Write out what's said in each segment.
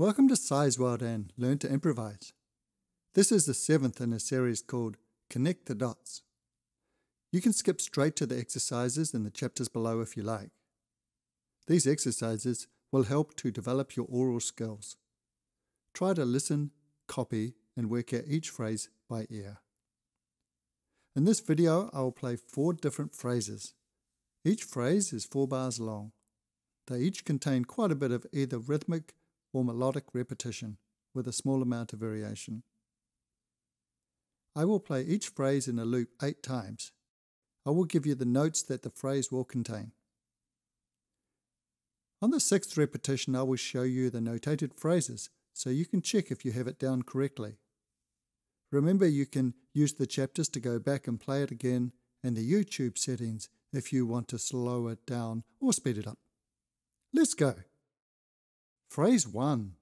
Welcome to Si's world and Learn to Improvise. This is the seventh in a series called Connect the Dots. You can skip straight to the exercises in the chapters below if you like. These exercises will help to develop your aural skills. Try to listen, copy, and work out each phrase by ear. In this video, I will play four different phrases. Each phrase is four bars long. They each contain quite a bit of either rhythmic or melodic repetition with a small amount of variation. I will play each phrase in a loop eight times. I will give you the notes that the phrase will contain. On the sixth repetition, I will show you the notated phrases so you can check if you have it down correctly. Remember, you can use the chapters to go back and play it again and the YouTube settings if you want to slow it down or speed it up. Let's go. Phrase 1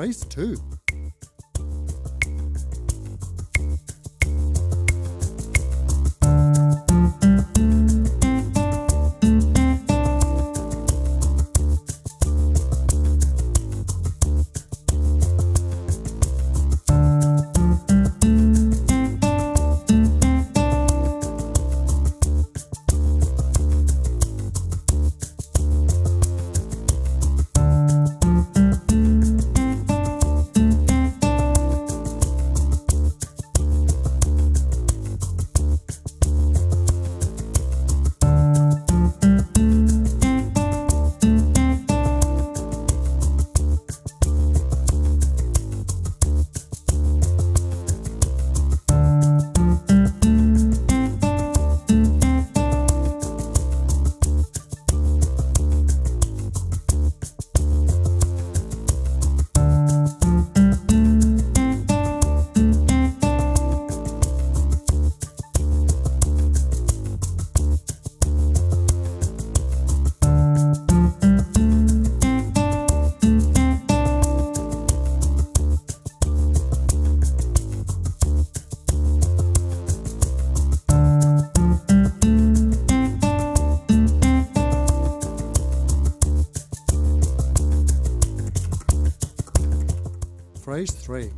Phrase 2 Phrase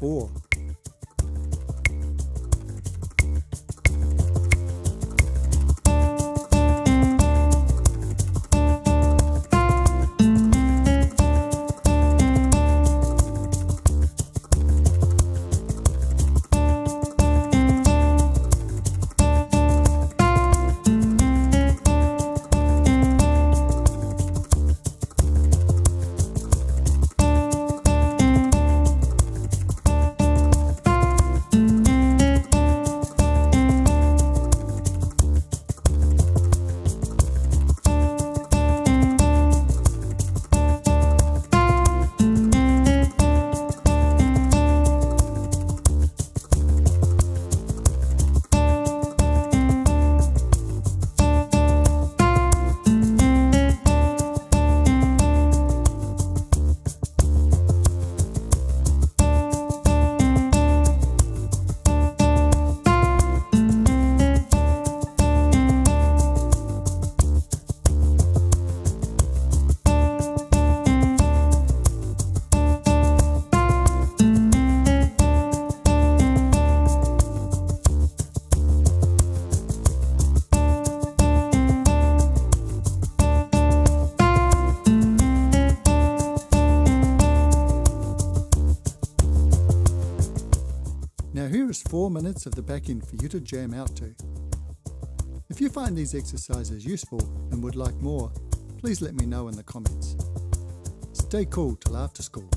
3 Place 4. Now here is 4 minutes of the backing for you to jam out to. If you find these exercises useful and would like more, please let me know in the comments. Stay cool till after school.